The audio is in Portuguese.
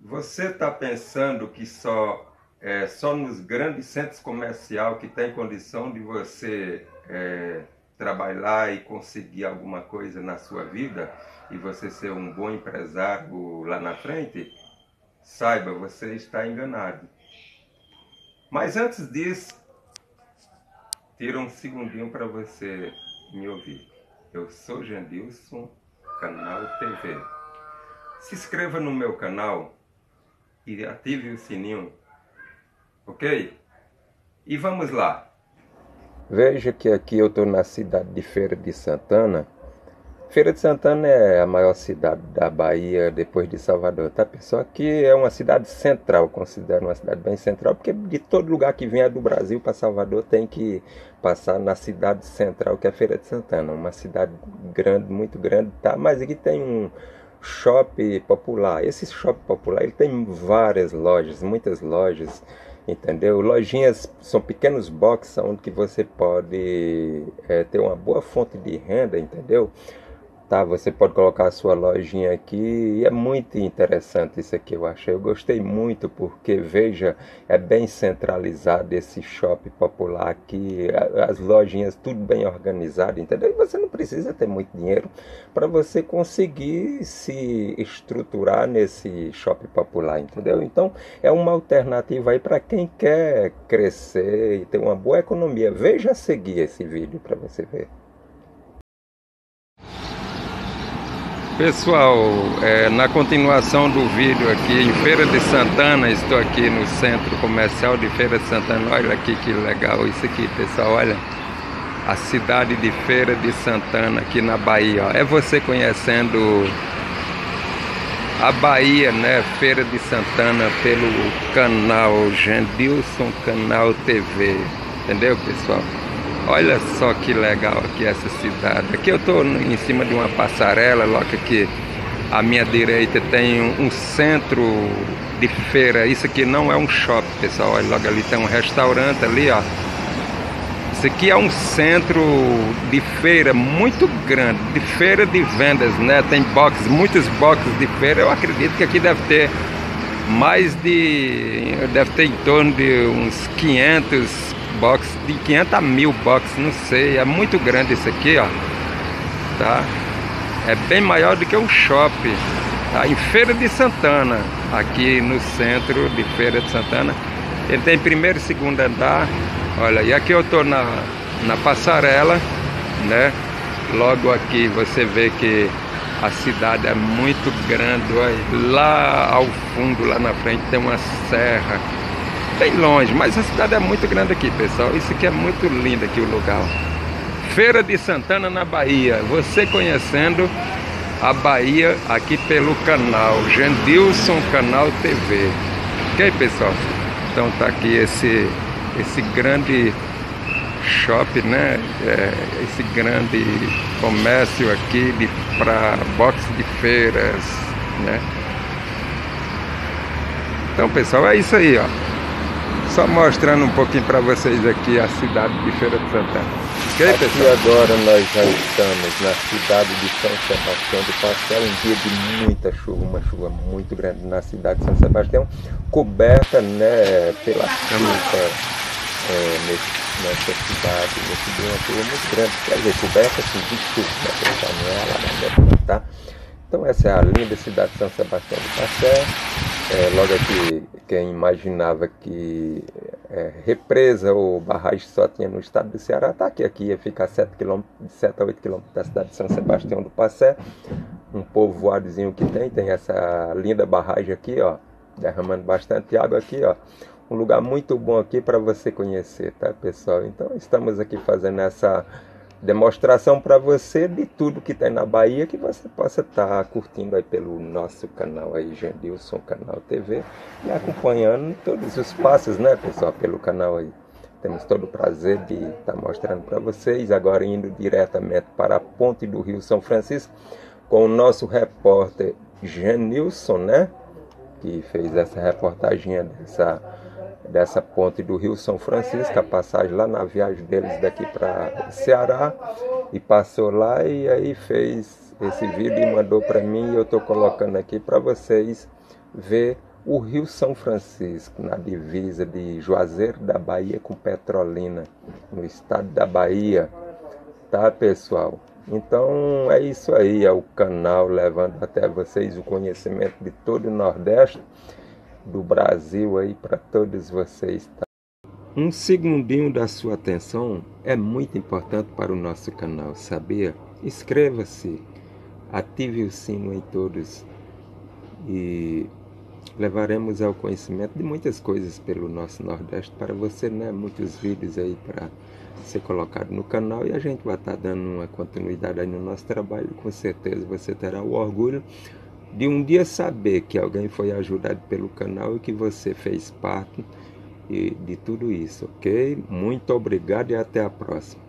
Você está pensando que só é só nos grandes centros comerciais que tem condição de você é, trabalhar e conseguir alguma coisa na sua vida e você ser um bom empresário lá na frente? Saiba, você está enganado. Mas antes disso, tira um segundinho para você me ouvir. Eu sou Jandilson, canal TV. Se inscreva no meu canal e ative o sininho, ok? E vamos lá. Veja que aqui eu estou na cidade de Feira de Santana. Feira de Santana é a maior cidade da Bahia depois de Salvador, tá pessoal? Aqui é uma cidade central, considero uma cidade bem central, porque de todo lugar que vem do Brasil para Salvador tem que passar na cidade central, que é Feira de Santana, uma cidade grande, muito grande, tá? Mas aqui tem um shopping popular. Esse shopping popular ele tem várias lojas, muitas lojas, entendeu? Lojinhas são pequenos boxes onde que você pode é, ter uma boa fonte de renda, entendeu? Tá, você pode colocar a sua lojinha aqui e é muito interessante isso aqui, eu achei. Eu gostei muito porque, veja, é bem centralizado esse shopping popular aqui, as lojinhas tudo bem organizado, entendeu? E você não precisa ter muito dinheiro para você conseguir se estruturar nesse shopping popular, entendeu? Então, é uma alternativa aí para quem quer crescer e ter uma boa economia. Veja a seguir esse vídeo para você ver. Pessoal, é, na continuação do vídeo aqui em Feira de Santana, estou aqui no centro comercial de Feira de Santana. Olha aqui que legal isso aqui, pessoal. Olha a cidade de Feira de Santana aqui na Bahia. Ó. É você conhecendo a Bahia, né? Feira de Santana pelo canal Jandilson Canal TV. Entendeu, pessoal? Olha só que legal aqui essa cidade. Aqui eu estou em cima de uma passarela, logo aqui à minha direita tem um, centro de feira. Isso aqui não é um shopping, pessoal. Olha, logo ali tem um restaurante ali, ó. Isso aqui é um centro de feira muito grande, de feira de vendas, né? Tem boxes, muitos boxes de feira. Eu acredito que aqui deve ter mais de, deve ter em torno de uns 500 box, de 500 a mil boxes, não sei, é muito grande esse aqui, ó, tá? É bem maior do que um shopping, tá? Em Feira de Santana, aqui no centro de Feira de Santana, ele tem primeiro e segundo andar, olha, e aqui eu tô na, na passarela, né? Logo aqui você vê que a cidade é muito grande, olha, lá ao fundo, lá na frente tem uma serra, bem longe, mas a cidade é muito grande aqui, pessoal. Isso aqui é muito lindo aqui o lugar. Feira de Santana na Bahia. Você conhecendo a Bahia aqui pelo canal Jandilson Canal TV. Ok, pessoal? Então tá aqui esse esse grande shopping, né? É, esse grande comércio aqui de para box de feiras, né? Então, pessoal, é isso aí, ó. Só mostrando um pouquinho para vocês aqui a cidade de Feira de Santana. Ok, aqui pessoal? agora nós já estamos na cidade de São Sebastião do Pastel, um dia de muita chuva, uma chuva muito grande na cidade de São Sebastião, coberta né, pela chuva é, nesse, nessa cidade, nesse dia uma chuva muito grande, quer dizer, coberta assim, de chuva, né, pessoal, não é alagamento, tá? Então essa é a linda cidade de São Sebastião do Pastel. É, logo aqui, quem imaginava que é, represa ou barragem só tinha no estado do Ceará, está aqui, aqui ia ficar 7, km, 7 a 8 quilômetros da cidade de São Sebastião do Passé, um povoadozinho que tem, tem essa linda barragem aqui, ó, derramando bastante água aqui, ó, um lugar muito bom aqui para você conhecer, tá pessoal? Então estamos aqui fazendo essa demonstração para você de tudo que tem na Bahia que você possa estar tá curtindo aí pelo nosso canal aí, Jandilson Canal TV e acompanhando todos os passos, né, pessoal, pelo canal aí. Temos todo o prazer de estar tá mostrando para vocês, agora indo diretamente para a ponte do Rio São Francisco com o nosso repórter Janilson, né, que fez essa reportagem dessa dessa ponte do Rio São Francisco, a passagem lá na viagem deles daqui para Ceará e passou lá e aí fez esse vídeo e mandou para mim e eu estou colocando aqui para vocês ver o Rio São Francisco, na divisa de Juazeiro da Bahia com Petrolina, no estado da Bahia, tá pessoal? Então é isso aí, é o canal levando até vocês o conhecimento de todo o Nordeste, do Brasil aí para todos vocês. Tá? Um segundinho da sua atenção é muito importante para o nosso canal, sabia? Inscreva-se, ative o sino em todos e levaremos ao conhecimento de muitas coisas pelo nosso Nordeste para você, né? Muitos vídeos aí para ser colocado no canal e a gente vai estar dando uma continuidade aí no nosso trabalho. Com certeza você terá o orgulho de um dia saber que alguém foi ajudado pelo canal e que você fez parte de tudo isso, ok? Muito obrigado e até a próxima.